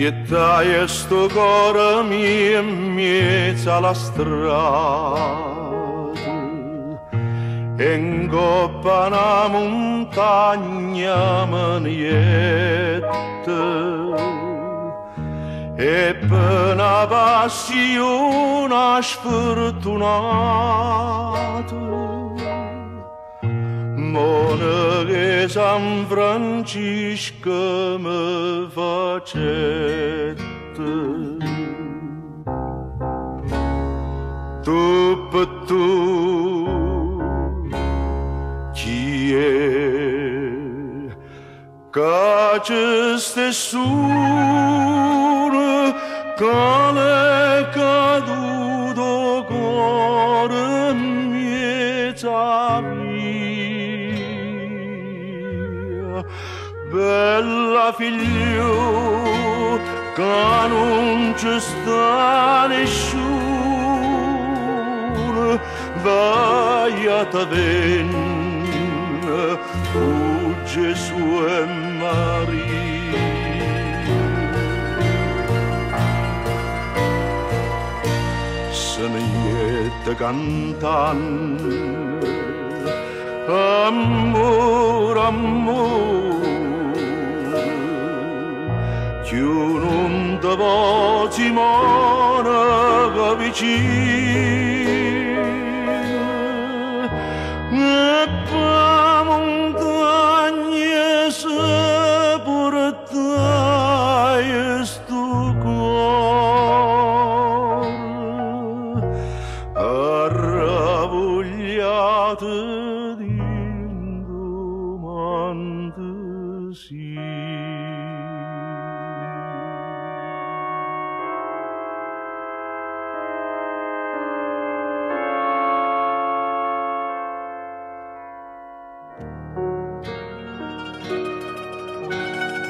E taie sto cora mia in mezzo alla strada in coppa una montagna manietta e per una passione sfortunata Mona che San Francisco mi facette tu per tu chi è che aceste sună cale bella figlio che non ci sta nessuno vai a te o oh Gesù e Maria. Se ne iete cantando, amor, amor, che un'onda va ci mona va.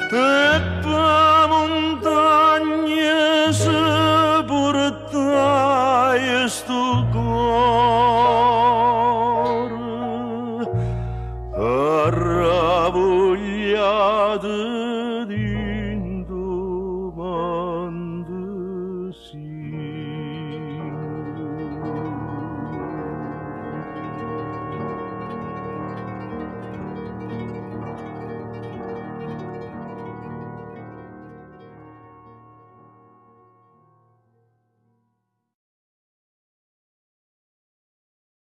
Teppa montagne se portai tu cor